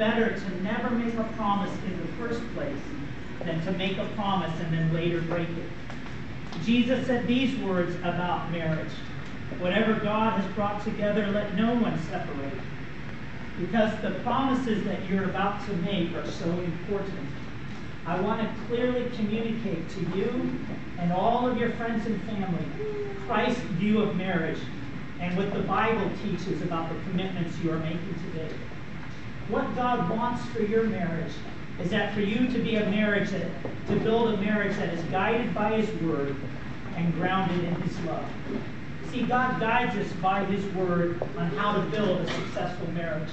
better to never make a promise in the first place than to make a promise and then later break it. Jesus said these words about marriage. Whatever God has brought together, let no one separate. Because the promises that you're about to make are so important. I want to clearly communicate to you and all of your friends and family Christ's view of marriage and what the Bible teaches about the commitments you are making today. What God wants for your marriage is that for you to be a marriage that to build a marriage that is guided by his word and grounded in his love. See, God guides us by his word on how to build a successful marriage.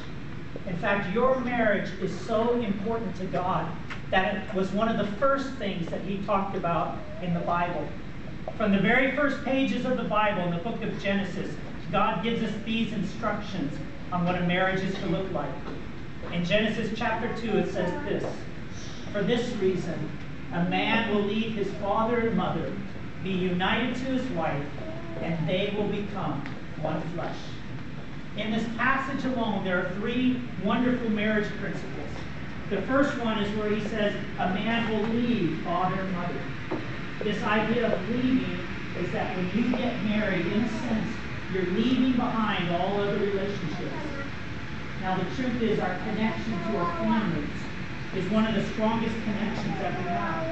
In fact, your marriage is so important to God that it was one of the first things that he talked about in the Bible. From the very first pages of the Bible, in the book of Genesis, God gives us these instructions on what a marriage is to look like. In Genesis chapter 2, it says this For this reason, a man will leave his father and mother, be united to his wife, and they will become one flesh. In this passage alone, there are three wonderful marriage principles. The first one is where he says, A man will leave father and mother. This idea of leaving is that when you get married, in a sense, you're leaving behind. Now, the truth is, our connection to our families is one of the strongest connections that we have.